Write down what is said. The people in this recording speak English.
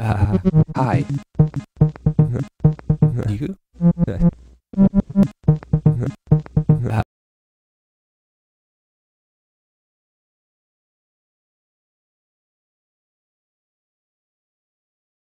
Uh, hi. you?